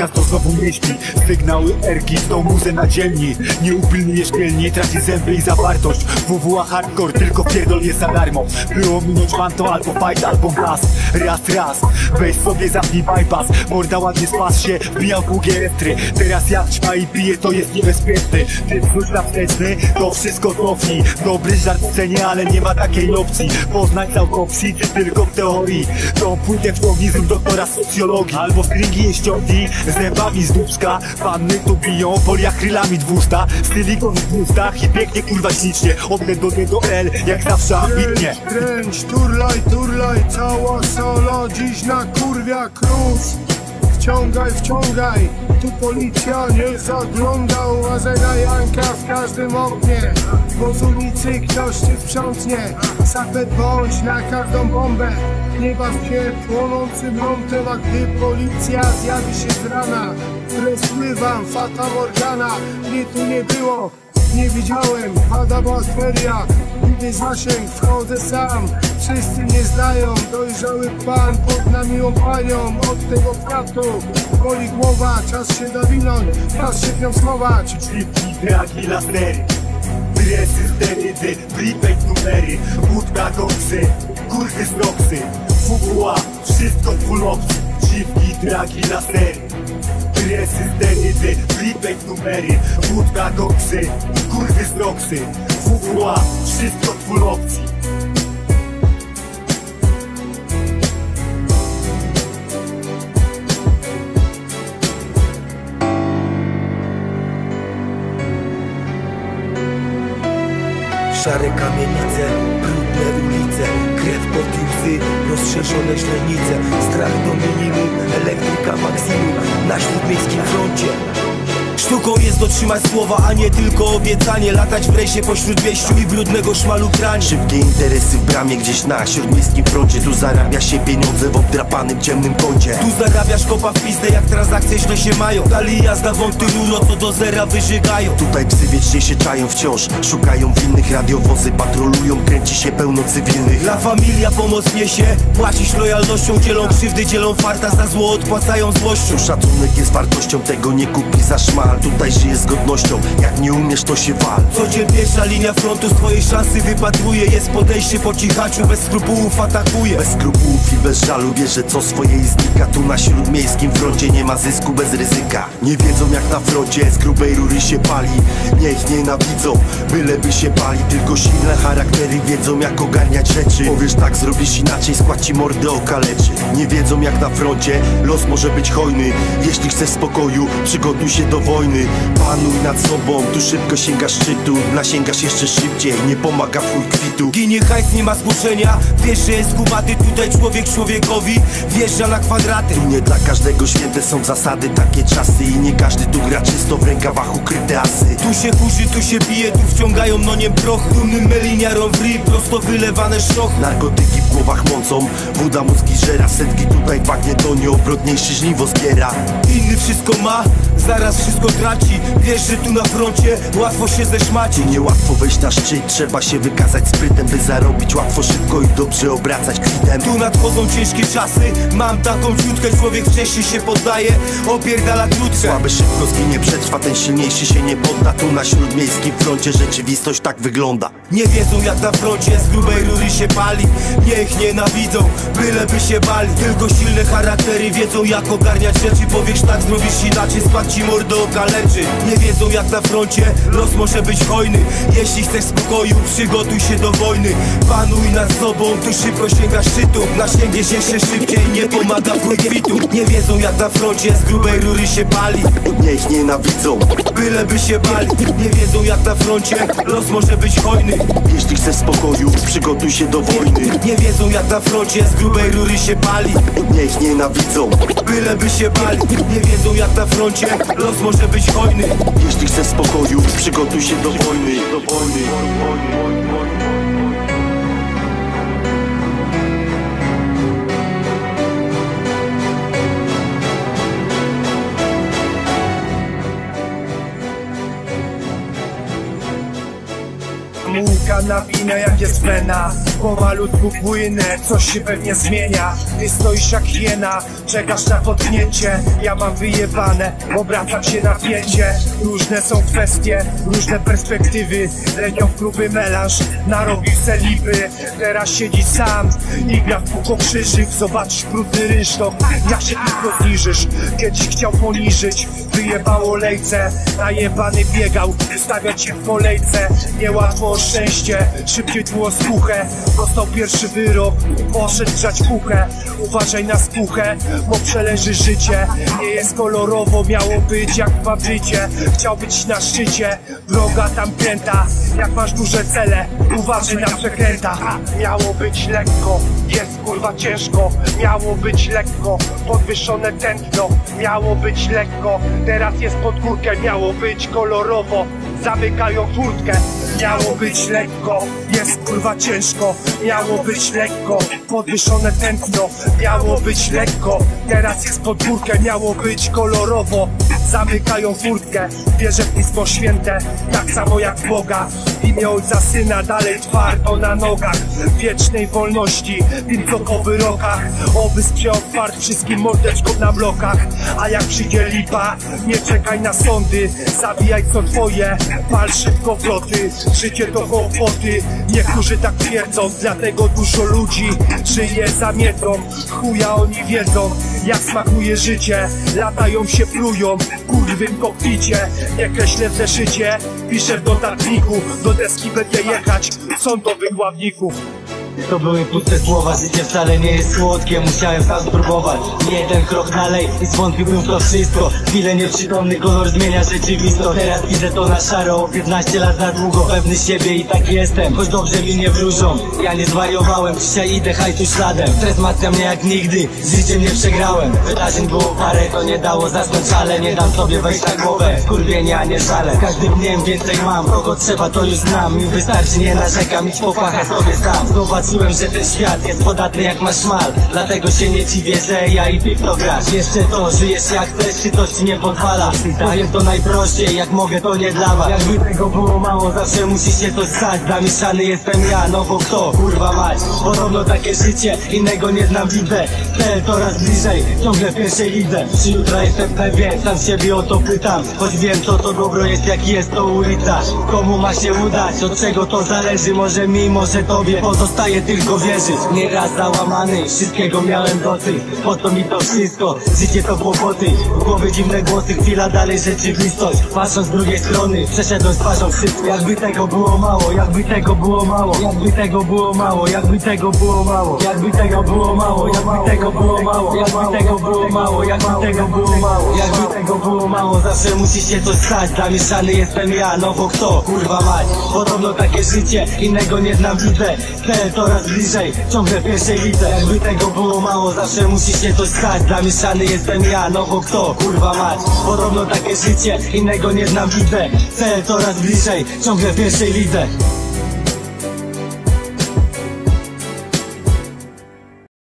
Miasto znowu nie śpi, sygnały erki Tą muzę na dzielni Nie upilnuje szkielni, traci zęby i zawartość. WWA hardcore, tylko pierdol jest za darmo By ominąć manto albo fight, albo gaz. Raz, raz, weź sobie zapnij bypass. Morda ładnie spas się, wbijam długie retry. Teraz jak ćma i pije, to jest niebezpieczny Ty wróć na wsteczny, to wszystko cofnij. Dobry żart w scenie, ale nie ma takiej opcji. Poznać z autopsji, tylko w teorii. Tą płytę wciągnij doktora socjologii. Albo stringi je zębami z dubska Panny tu biją, poliakrylami dwusta. Stylikon w ustach i pięknie kurwa ślicznie. Od D do D do L, jak zawsze ambitnie. Kręć, turlaj, turlaj, cała sala dziś na kurwia krus Wciągaj, wciągaj, tu policja nie zagląda Uważaj Janka w każdym oknie. Bo z ulicy ktoś cię sprzątnie Sapet bądź na każdą bombę. Nie baw się płonącym lądem A gdy policja zjawi się z rana. Rozpływam, fata morgana. Mnie tu nie było, nie widziałem, pada bakteria Gdy zasięg, wchodzę sam Wszyscy nie znają, dojrzały pan Pod namiłą panią, od tego kwiatu Boli głowa, czas się dowinąć Czas się nią schować. Śliwki, dragi, lasery Dresy, sterydy, prepaid numery Wódka, koksy, kurwy z roksy WWA, wszystko full opcji Dziwki, dragi, lasery Sterydy, prepaid numery Wódka, koksy, kurwy z roksy WWA, wszystko full opcji. Szare kamienice, brudne ulice Krew pod łzy, rozszerzone źrenice. Strach do minimum, elektryka maksimum. Na śródmiejskim froncie Sztuką jest dotrzymać słowa, a nie tylko obiecanie. Latać w rejsie pośród wieściu i brudnego szmalu kranie Szybkie interesy w bramie gdzieś na śródmiejskim froncie. Tu zarabia się pieniądze w obdrapanym ciemnym kącie. Tu zarabiasz kopa w pizdę, jak transakcje źle się mają. Dali jazda wąty ruro, co do zera wyżygają. Tutaj psy wiecznie się czają wciąż. Szukają winnych, radiowozy patrolują. Kręci się pełno cywilnych. La familia pomoc niesie, płacisz lojalnością Dzielą krzywdy, dzielą farta, za zło odpłacają złością. Szacunek jest wartością, tego nie kupi za Tutaj żyje z godnością, jak nie umiesz to się wal. Codzienniejsza linia frontu z twojej szansy wypatruje? Jest podejście po cichaczu, bez skrupułów atakuje. Bez skrupułów i bez żalu wie, że co swoje i znika Tu na śródmiejskim froncie nie ma zysku bez ryzyka. Nie wiedzą jak na froncie z grubej rury się pali. Niech nienawidzą, byleby się pali Tylko silne charaktery wiedzą jak ogarniać rzeczy. Powiesz tak, zrobisz inaczej, skład ci mordę okaleczy Nie wiedzą jak na froncie, los może być hojny. Jeśli chcesz spokoju, przygotuj się do wojny Panuj nad sobą, tu szybko sięgasz szczytu. Nasięgasz jeszcze szybciej, nie pomaga w kwitu. Ginie hajs, nie ma zgłoszenia Wiesz, że jest kumaty, tutaj człowiek człowiekowi Wjeżdża na kwadraty. Tu nie dla każdego święte są zasady, takie czasy I nie każdy tu gra czysto w rękawach ukryte asy. Tu się kurzy, tu się pije, tu wciągają no nie proch. Dumnym meliniarom w ryj, prosto wylewane szroch Narkotyki w głowach mącą, woda mózgi żera. Setki tutaj bagnie to nieobrotniejszy żniwo zbiera. Inny wszystko ma, zaraz wszystko traci Wiesz, że tu na froncie łatwo się zeszmaci. Niełatwo wejść na szczyt, trzeba się wykazać sprytem By zarobić. Łatwo, szybko i dobrze obracać kwitem. Tu nadchodzą ciężkie czasy. Mam taką ciutkę, człowiek wcześniej się poddaje. Opierdala krótkę. Słaby szybko zginie, przetrwa, ten silniejszy się nie podda. Tu na śródmiejskim froncie rzeczywistość tak wygląda. Nie wiedzą jak na froncie z grubej rury się pali. Niech nienawidzą, byleby się bali. Tylko silne charaktery wiedzą jak ogarniać rzeczy. Powiesz tak, zrobisz inaczej, skład ci mordę Nie wiedzą jak na froncie, los może być hojny. Jeśli chcesz spokoju, przygotuj się do wojny. Panuj nad sobą, tu szybko sięgasz szczytu. Nasięgniesz jeszcze szybciej, nie pomaga w kwitu Nie wiedzą jak na froncie z grubej rury się pali. Niech nienawidzą, Byleby się bali. Nie wiedzą jak na froncie, los może być hojny. Jeśli chcesz spokoju, przygotuj się do wojny. Nie wiedzą jak na froncie z grubej rury się pali. Niech nienawidzą, Byleby się bali. Nie wiedzą jak na froncie Los może być hojny. Jeśli chcesz spokoju, przygotuj się do wojny Do wojny Mułka Wpada na winę jak jest wena Pomalutku płynę, coś się pewnie zmienia. Ty stoisz jak hiena, czekasz na potknięcie. Ja mam wyjebane, obracam się na pięcie. Różne są kwestie, różne perspektywy. Lenią w gruby melanż, narobił se lipy. Teraz siedzi sam i gra w kółko krzyżyk. Brudny rynsztok, jak się tylko zniżysz Kiedyś chciał poniżyć, wyjebało lejce. Najebany biegał, stawiać się w kolejce. Niełatwo o szczęście, szybciej tło skuchę Dostał pierwszy wyrok, poszedł grzać puchę Uważaj na skuchę, bo przeleży życie. Nie jest kolorowo, miało być jak w Madrycie. Chciał być na szczycie, droga tam kręta Jak masz duże cele, uważaj na przekręta. Miało być lekko, jest kurwa ciężko. Miało być lekko, podwyższone tętno. Miało być lekko, teraz jest pod górkę. Miało być kolorowo, zamykają furtkę Miało być lekko, jest kurwa ciężko. Miało być lekko, podwyższone tętno. Miało być lekko, teraz jest pod górkę. Miało być kolorowo, zamykają furtkę. Wierzę w Pismo Święte, tak samo jak Boga. Imię Ojca Syna dalej twardo na nogach. Wiecznej wolności, tym co po wyrokach Oby tward wszystkim mordeczkom na blokach. A jak przyjdzie lipa, nie czekaj na sądy. Zabijaj co twoje, pal szybko wloty Życie to kłopoty, niektórzy tak twierdzą Dlatego dużo ludzi żyje za mietrą Chuja oni wiedzą, jak smakuje życie. Latają się plują, kurwym kokpicie Nie kreślę w zeszycie, piszę w notatniku Do deski będzie jechać, są to To były puste słowa, życie wcale nie jest słodkie Musiałem sam spróbować, nie jeden krok dalej I zwątpiłbym w to wszystko. Chwilę nieprzytomny kolor zmienia rzeczywistość. Teraz widzę to na szaro, 15 lat za długo. Pewny siebie i tak jestem, choć dobrze mi nie wróżą. Ja nie zwariowałem, dzisiaj idę hajtu śladem. Stres matka mnie jak nigdy, z życiem nie przegrałem. Wydarzeń było parę, to nie dało zasnąć ale Nie dam sobie wejść na głowę, kurwienie a nie żale. Każdym dniem więcej mam, kogo trzeba to już znam. Mi wystarczy, nie narzekam, idź po pachę sobie sam Zobaczyłem, że ten świat jest podatny jak masz szmal Dlatego się nie dziwię, że ja i ty to grasz. Jeszcze to, żyjesz jak chcesz, czy ci nie pozwala Daję to najprościej, jak mogę to nie dla was. Jakby tego było mało, zawsze musi się coś stać. Zamieszany jestem ja, no bo kto, kurwa mać? Podobno takie życie, innego nie znam, widzę. Cel coraz bliżej, ciągle w pierwszej lidze. Czy jutra jestem pewien, sam siebie o to pytam. Choć wiem co to dobro jest, jaki jest to ulica. Komu ma się udać, od czego to zależy? Może mi, może tobie, pozostaje tylko wierzyć Nieraz załamany, wszystkiego miałem dosyć Po co mi to wszystko, życie to kłopoty W głowie dziwne głosy, chwila dalej rzeczywistość. Patrząc z drugiej strony, przeszedłem z twarzą wszystko. Jakby tego było mało, jakby tego było mało Jakby tego było mało, jakby tego było mało Jakby tego było mało, jakby tego było mało Jakby tego było mało, jakby tego było mało Jakby tego było mało, zawsze musi się coś stać Zamieszany jestem ja, no bo kto, kurwa mać? Podobno takie życie, innego nie znam, widzę coraz bliżej, ciągle w pierwszej lidze. Jakby tego było mało, zawsze musi się coś stać. Zamieszany jestem ja, no bo kto, kurwa mać? Podobno takie życie, innego nie znam, widzę Cel coraz bliżej, ciągle w pierwszej lidze